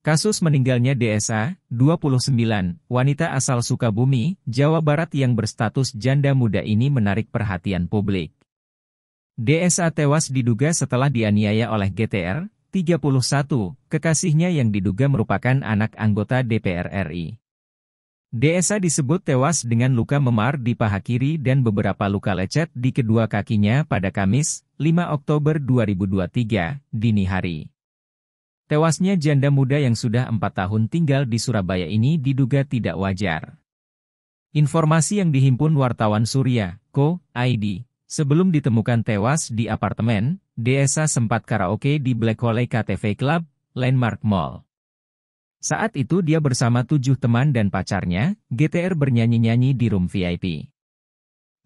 Kasus meninggalnya DSA, 29, wanita asal Sukabumi, Jawa Barat yang berstatus janda muda ini menarik perhatian publik. DSA tewas diduga setelah dianiaya oleh GTR, 31, kekasihnya yang diduga merupakan anak anggota DPR RI. DSA disebut tewas dengan luka memar di paha kiri dan beberapa luka lecet di kedua kakinya pada Kamis, 5 Oktober 2023, dini hari. Tewasnya janda muda yang sudah empat tahun tinggal di Surabaya ini diduga tidak wajar. Informasi yang dihimpun wartawan Surya, Co. ID, sebelum ditemukan tewas di apartemen, Desa sempat karaoke di Black Hole KTV Club, Landmark Mall. Saat itu dia bersama tujuh teman dan pacarnya, GTR bernyanyi-nyanyi di room VIP.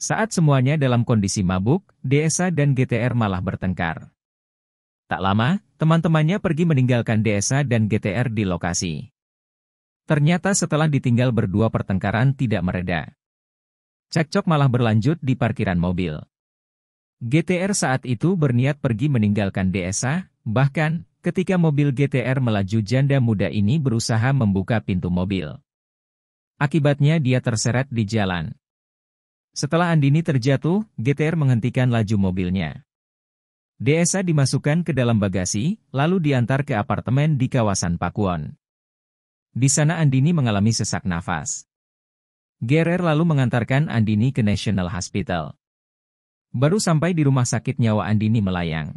Saat semuanya dalam kondisi mabuk, Desa dan GTR malah bertengkar. Tak lama, teman-temannya pergi meninggalkan desa dan GTR di lokasi. Ternyata setelah ditinggal berdua pertengkaran tidak mereda. Cekcok malah berlanjut di parkiran mobil. GTR saat itu berniat pergi meninggalkan desa, bahkan, ketika mobil GTR melaju janda muda ini berusaha membuka pintu mobil. Akibatnya dia terseret di jalan. Setelah Andini terjatuh, GTR menghentikan laju mobilnya. DSA dimasukkan ke dalam bagasi, lalu diantar ke apartemen di kawasan Pakuwon. Di sana Andini mengalami sesak nafas. Gerer lalu mengantarkan Andini ke National Hospital. Baru sampai di rumah sakit nyawa Andini melayang.